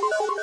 Thank you.